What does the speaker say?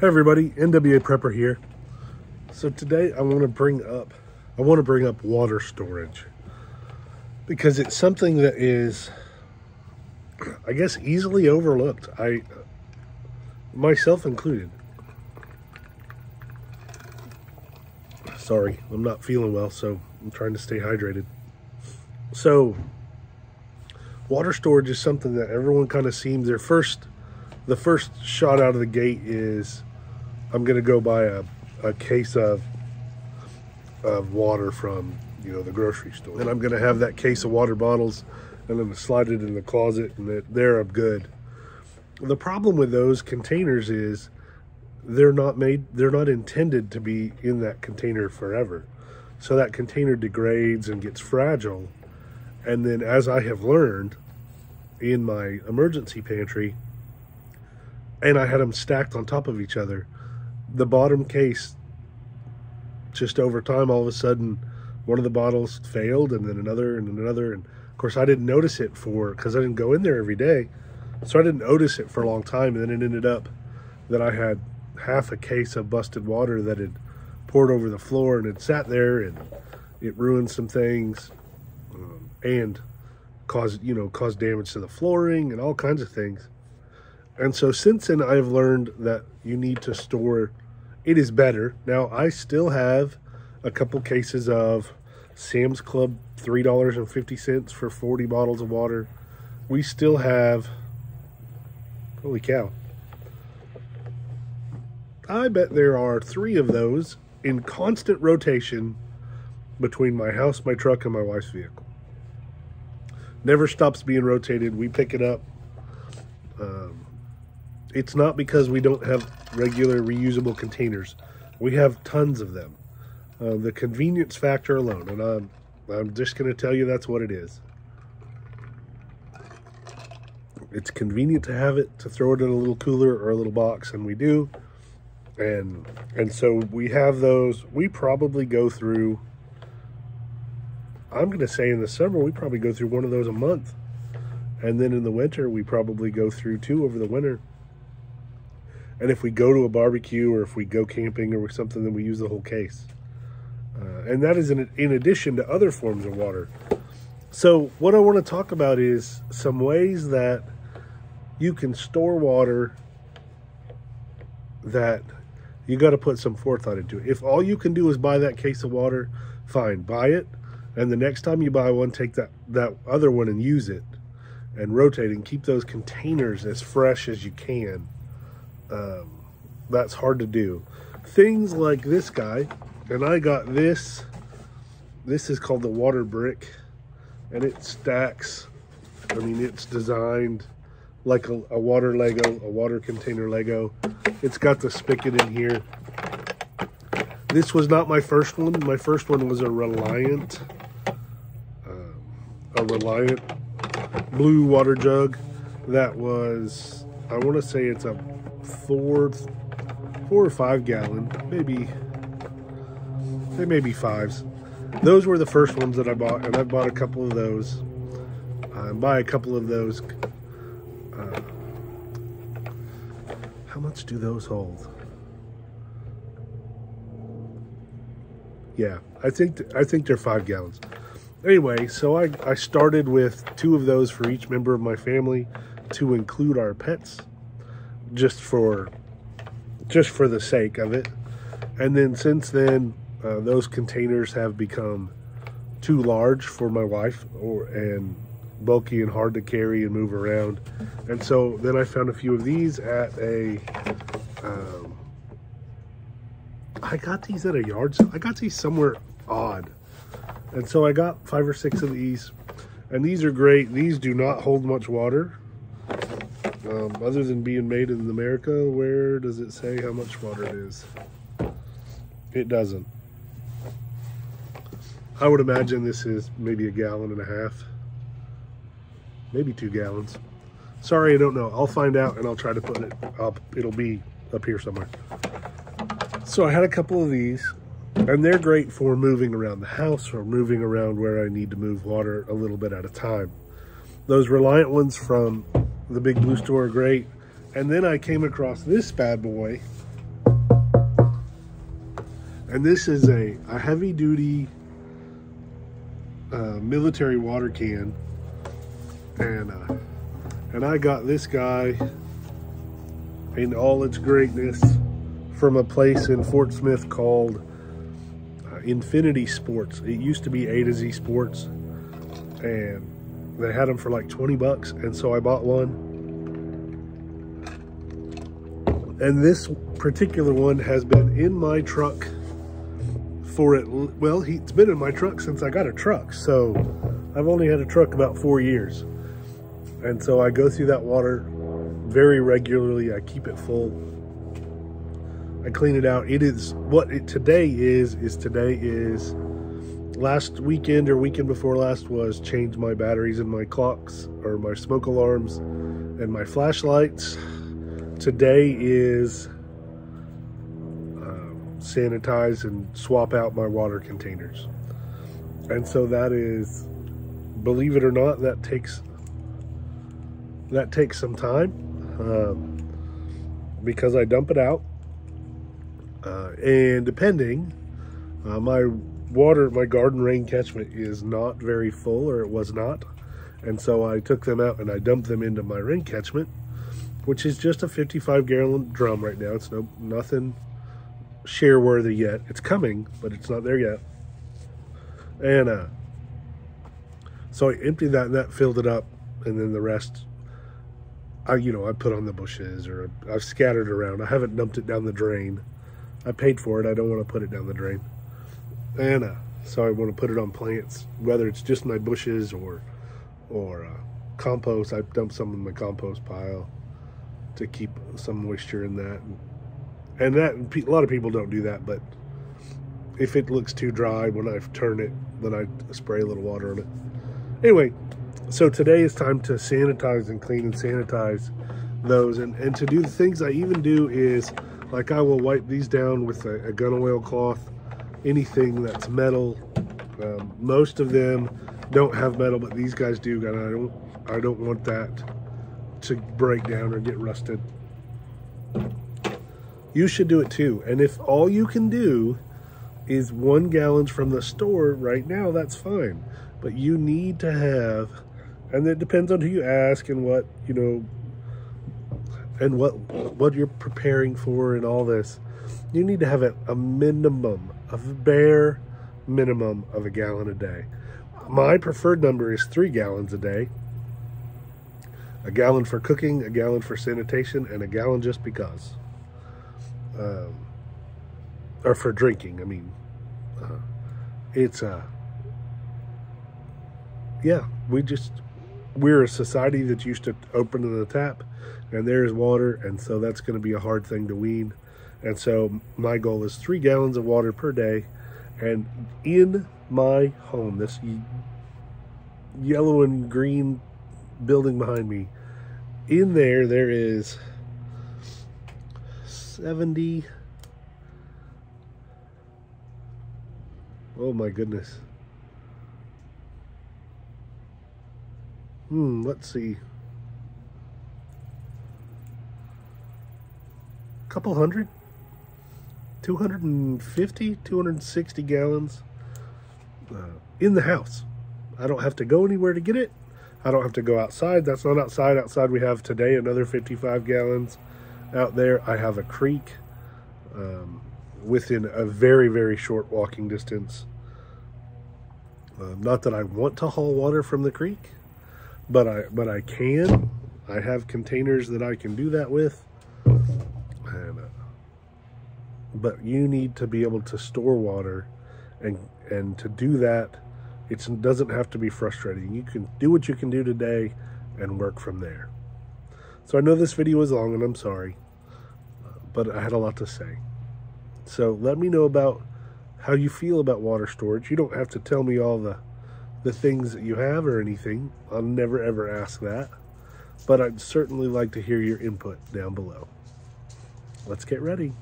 Hey everybody, NWA Prepper here. So today I want to bring up I want to bring up water storage because it's something that is I guess easily overlooked. I myself included. Sorry, I'm not feeling well, so I'm trying to stay hydrated. So water storage is something that everyone kind of seems their first the first shot out of the gate is I'm gonna go buy a, a case of of water from you know the grocery store, and I'm gonna have that case of water bottles, and I'm gonna slide it in the closet, and there I'm good. The problem with those containers is they're not made, they're not intended to be in that container forever, so that container degrades and gets fragile, and then as I have learned in my emergency pantry, and I had them stacked on top of each other the bottom case just over time all of a sudden one of the bottles failed and then another and another. And of course i didn't notice it for because i didn't go in there every day. So i didn't notice it for a long time. And then it ended up that i had half a case of busted water that had poured over the floor and it sat there and it ruined some things um, and caused you know caused damage to the flooring and all kinds of things and so since then i've learned that you need to store it is better. Now, I still have a couple cases of Sam's Club $3.50 for 40 bottles of water. We still have, holy cow, I bet there are three of those in constant rotation between my house, my truck, and my wife's vehicle. Never stops being rotated. We pick it up. It's not because we don't have regular reusable containers. We have tons of them. Uh, the convenience factor alone, and I'm, I'm just going to tell you that's what it is. It's convenient to have it, to throw it in a little cooler or a little box, and we do. And, and so we have those. We probably go through, I'm going to say in the summer, we probably go through one of those a month. And then in the winter, we probably go through two over the winter. And if we go to a barbecue or if we go camping or something, then we use the whole case. Uh, and that is in, in addition to other forms of water. So what I want to talk about is some ways that you can store water that you got to put some forethought into it. If all you can do is buy that case of water, fine, buy it. And the next time you buy one, take that, that other one and use it and rotate and keep those containers as fresh as you can um, that's hard to do. Things like this guy, and I got this. This is called the water brick, and it stacks. I mean, it's designed like a, a water Lego, a water container Lego. It's got the spigot in here. This was not my first one. My first one was a Reliant, um, a Reliant blue water jug. That was, I want to say it's a four, four or five gallon, maybe, they may be fives. Those were the first ones that I bought, and I bought a couple of those. I buy a couple of those. Uh, how much do those hold? Yeah, I think I think they're five gallons. Anyway, so I, I started with two of those for each member of my family to include our pets just for just for the sake of it. And then since then, uh, those containers have become too large for my wife, or and bulky and hard to carry and move around. And so then I found a few of these at a. Um, I got these at a yard sale. I got these somewhere odd. And so I got five or six of these. And these are great. These do not hold much water. Um, other than being made in America, where does it say how much water it is? It doesn't. I would imagine this is maybe a gallon and a half. Maybe two gallons. Sorry, I don't know. I'll find out and I'll try to put it up. It'll be up here somewhere. So I had a couple of these and they're great for moving around the house or moving around where I need to move water a little bit at a time. Those Reliant ones from the big blue store great. And then I came across this bad boy. And this is a, a heavy duty uh, military water can. And, uh, and I got this guy in all its greatness from a place in Fort Smith called uh, Infinity Sports. It used to be A to Z Sports and they had them for like 20 bucks. And so I bought one. And this particular one has been in my truck for it. Well, it's been in my truck since I got a truck. So I've only had a truck about four years. And so I go through that water very regularly. I keep it full. I clean it out. It is what it today is, is today is last weekend or weekend before last was change my batteries in my clocks or my smoke alarms and my flashlights. Today is uh, sanitize and swap out my water containers. And so that is, believe it or not, that takes that takes some time um, because I dump it out. Uh, and depending, uh, my water, my garden rain catchment is not very full, or it was not. And so I took them out and I dumped them into my rain catchment which is just a 55 gallon drum right now. It's no nothing share worthy yet. It's coming, but it's not there yet. And uh, so I emptied that and that filled it up, and then the rest, I you know I put on the bushes or I've scattered around. I haven't dumped it down the drain. I paid for it. I don't want to put it down the drain. And uh, so I want to put it on plants, whether it's just my bushes or or uh, compost. I dump some in my compost pile to keep some moisture in that. And that a lot of people don't do that, but if it looks too dry when I turn it, then I spray a little water on it. Anyway, so today is time to sanitize and clean and sanitize those. And, and to do the things I even do is, like I will wipe these down with a, a gun oil cloth, anything that's metal. Um, most of them don't have metal, but these guys do, and I don't, I don't want that to break down or get rusted. You should do it too. And if all you can do is one gallons from the store right now, that's fine. But you need to have, and it depends on who you ask and what, you know, and what what you're preparing for and all this. You need to have a, a minimum, a bare minimum of a gallon a day. My preferred number is three gallons a day a gallon for cooking, a gallon for sanitation, and a gallon just because. Um, or for drinking, I mean. Uh, it's, uh, yeah, we just, we're a society that used to open the tap and there's water, and so that's going to be a hard thing to wean. And so my goal is three gallons of water per day. And in my home, this yellow and green building behind me. In there, there is 70. Oh my goodness. Hmm, let's see. A couple hundred? 250, 260 gallons uh, in the house. I don't have to go anywhere to get it. I don't have to go outside. That's not outside. Outside we have today another 55 gallons. Out there I have a creek um, within a very, very short walking distance. Uh, not that I want to haul water from the creek, but I but I can. I have containers that I can do that with. And, uh, but you need to be able to store water and and to do that it doesn't have to be frustrating. You can do what you can do today and work from there. So I know this video was long and I'm sorry, but I had a lot to say. So let me know about how you feel about water storage. You don't have to tell me all the, the things that you have or anything. I'll never ever ask that. But I'd certainly like to hear your input down below. Let's get ready.